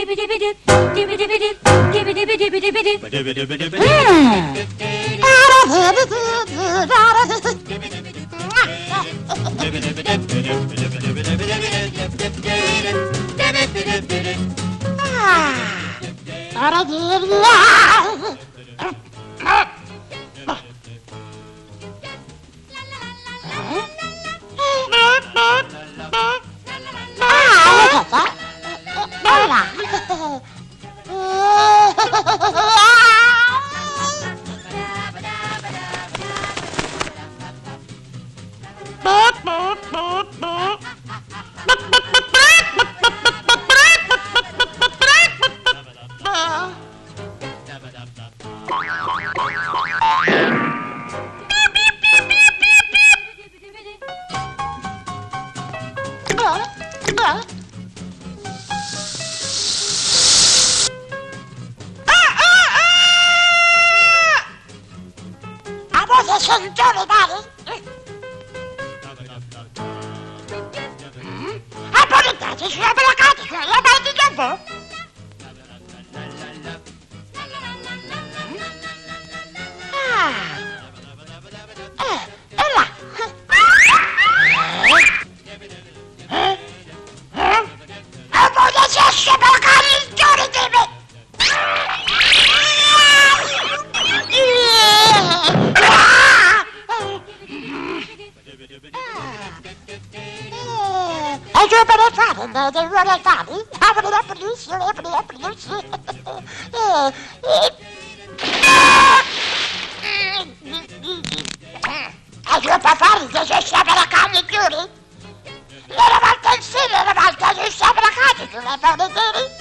dibi dibi dip, dibi dibi dip, dibi dibi dibi dibi dip. Ah, Because Johnny Daddy. Mm? I put it down. She's rubbing a cat. She's rubbing a cat. As you better try it, though, they really got. How would it up and loose you, up and up and loose you? As you perform, does your seven a kind of beauty? Little one can see, little one can you seven a kind of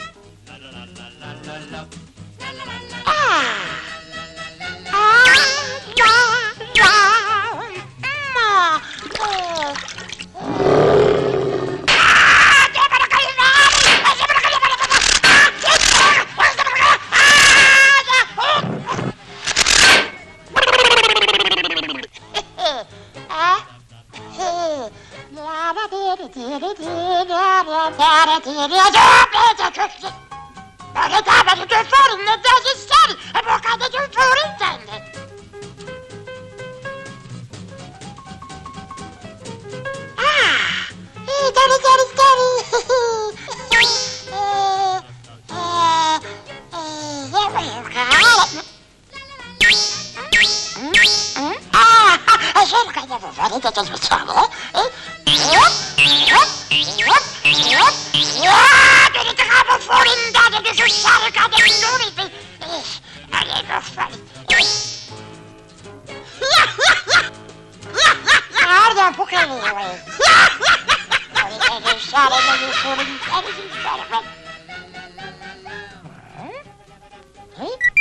Şöyle kadar var. Ne de çalışma.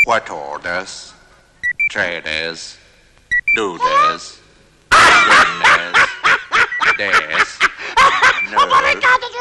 What orders? Traders? Do this.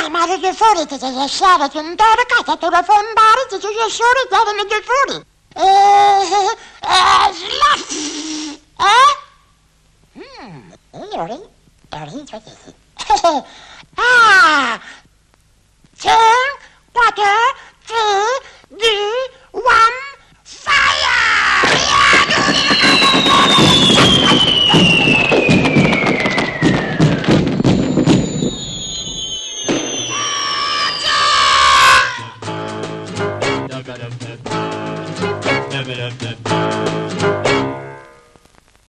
calmare i chiusuri che ci lasciava sentire che se tu lo fondare ci chiusuri devono chiusuri. Eh, eh, eh, mm, allora, allora, ah, 请，大家。of them.